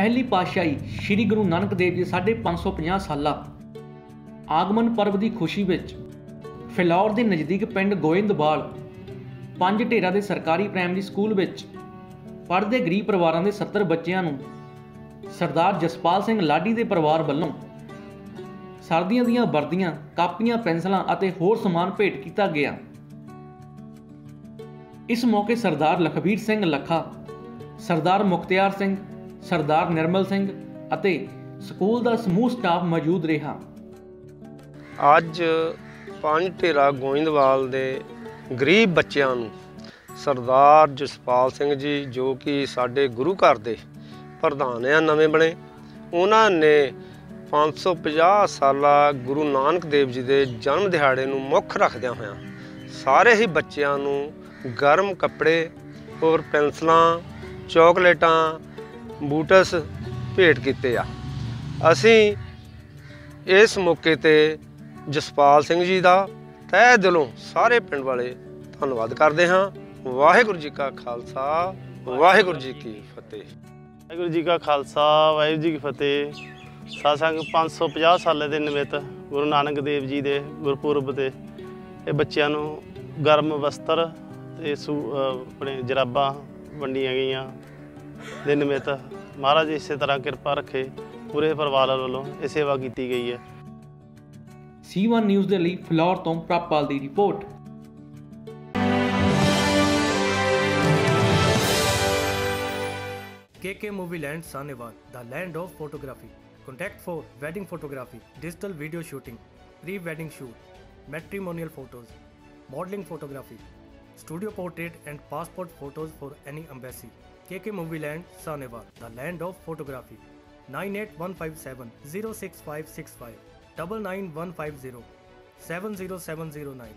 ਪਹਿਲੀ ਪਾਤਸ਼ਾਹੀ ਸ੍ਰੀ ਗੁਰੂ ਨਾਨਕ ਦੇਵ ਜੀ 550 ਸਾਲਾ ਆਗਮਨ ਪਰਬ ਦੀ ਖੁਸ਼ੀ ਵਿੱਚ ਫਿਲੌਰ ਦੇ ਨਜ਼ਦੀਕ ਪਿੰਡ ਗੋਇੰਦਵਾਲ ਪੰਜ ਢੇਰਾ ਦੇ ਸਰਕਾਰੀ ਪ੍ਰਾਇਮਰੀ ਸਕੂਲ ਵਿੱਚ ਪੜ੍ਹਦੇ ਗਰੀਬ ਪਰਿਵਾਰਾਂ ਦੇ 70 ਬੱਚਿਆਂ ਨੂੰ ਸਰਦਾਰ ਜਸਪਾਲ ਸਿੰਘ ਲਾਡੀ ਦੇ ਪਰਿਵਾਰ ਵੱਲੋਂ ਸਰਦੀਆਂ ਦੀਆਂ ਵਰਦੀਆਂ, ਕਾਪੀਆਂ, ਪੈਨਸਲਾਂ ਅਤੇ ਹੋਰ ਸਮਾਨ ਭੇਟ ਕੀਤਾ ਗਿਆ। ਇਸ ਮੌਕੇ ਸਰਦਾਰ ਲਖਬੀਰ ਸਿੰਘ ਲੱਖਾ, ਸਰਦਾਰ ਮੁਖਤਿਆਰ ਸਿੰਘ ਸਰਦਾਰ ਨਿਰਮਲ ਸਿੰਘ ਅਤੇ ਸਕੂਲ ਦਾ ਸਮੂਹ ਸਟਾਫ ਮੌਜੂਦ ਰਿਹਾ। ਅੱਜ ਪੰਜ ਢੇਰਾ ਗੋਇੰਦਵਾਲ ਦੇ ਗਰੀਬ ਬੱਚਿਆਂ ਨੂੰ ਸਰਦਾਰ ਜਸਪਾਲ ਸਿੰਘ ਜੀ, ਜੋ ਕਿ ਸਾਡੇ ਗੁਰੂ ਘਰ ਦੇ ਪ੍ਰਧਾਨ ਆ, ਨਵੇਂ ਬਣੇ, ਉਹਨਾਂ ਨੇ 550 ਸਾਲਾ ਗੁਰੂ ਨਾਨਕ ਦੇਵ ਜੀ ਦੇ ਜਨਮ ਦਿਹਾੜੇ ਨੂੰ ਮੁੱਖ ਰੱਖਦਿਆਂ ਹੋਇਆਂ ਸਾਰੇ ਹੀ ਬੱਚਿਆਂ ਨੂੰ ਗਰਮ ਕੱਪੜੇ ਔਰ ਪੈਨਸਲਾਂ, ਚਾਕਲੇਟਾਂ ਬੂਟਸ ਭੇਟ ਕੀਤੇ ਆ। ਅਸੀਂ ਇਸ ਮੌਕੇ ਤੇ ਜਸਪਾਲ ਸਿੰਘ ਜੀ ਦਾ ਤਹਿ ਦਿਲੋਂ ਸਾਰੇ ਪਿੰਡ ਵਾਲੇ ਧੰਨਵਾਦ ਕਰਦੇ ਹਾਂ। ਵਾਹਿਗੁਰੂ ਜੀ ਕਾ ਖਾਲਸਾ, ਵਾਹਿਗੁਰੂ ਜੀ ਕੀ ਫਤਿਹ। ਵਾਹਿਗੁਰੂ ਜੀ ਕਾ ਖਾਲਸਾ, ਵਾਹਿਗੁਰੂ ਜੀ ਕੀ ਫਤਿਹ। ਸਾਸੰਗ 550 ਸਾਲੇ ਦੇ ਨਿਮਿਤ ਗੁਰੂ ਨਾਨਕ ਦੇਵ ਜੀ ਦੇ ਗੁਰਪੁਰਬ ਤੇ ਇਹ ਬੱਚਿਆਂ ਨੂੰ ਗਰਮ ਵਸਤਰ ਤੇ ਸੂ- ਆਪਣੇ ਜਰਾਬਾਂ ਵੰਡੀਆਂ ਗਈਆਂ। ਦੇ ਨਿਮਿਤ ਮਹਾਰਾਜ ਇਸੇ ਤਰ੍ਹਾਂ ਕਿਰਪਾ ਰੱਖੇ ਪੂਰੇ ਪਰਿਵਾਰ ਵੱਲੋਂ ਇਹ ਸੇਵਾ ਕੀਤੀ ਗਈ ਹੈ C1 ਨਿਊਜ਼ ਦੇ ਲਈ ਫਿਲੌਰ ਤੋਂ ਪ੍ਰਭਪਾਲ ਦੀ report KK Movie Land Saneval, the land of photography. Contact for wedding photography, digital video shooting, pre-wedding shoot, matrimonial photos, modeling photography, studio portrait and passport photos for any embassy. KK Movie Land Saneval, the land of photography. 98157 06565 99150 70709